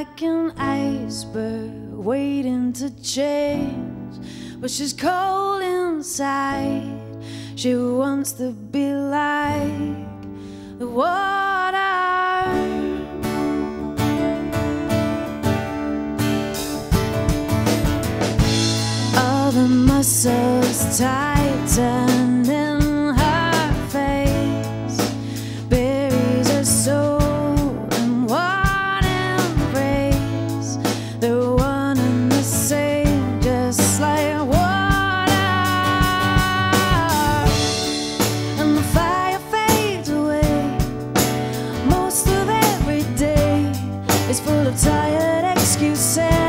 like an iceberg waiting to change, but she's cold inside. She wants to be like the water. All the muscles tighten. is full of tired excuses.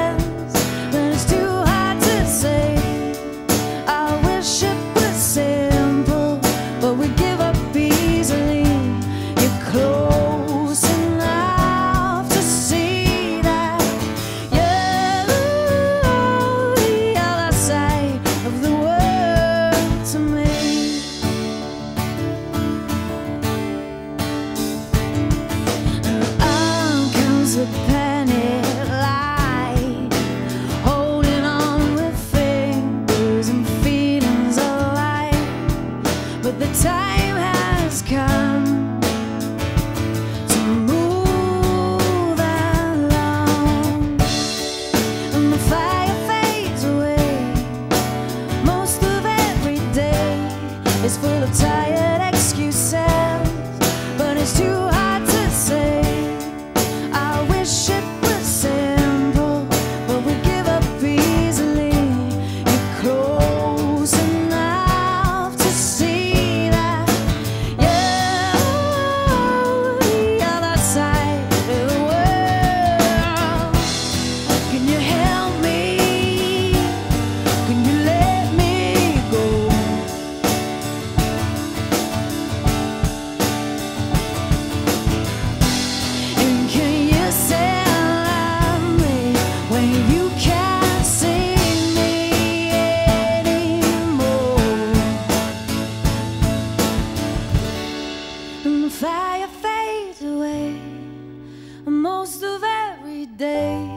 most of every day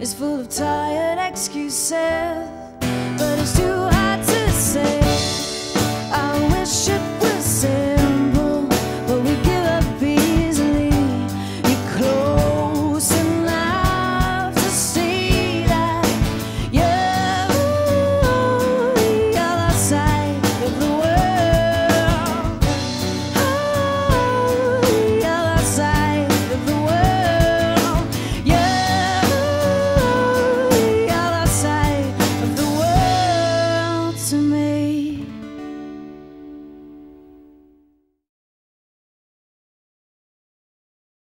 is full of tired excuses.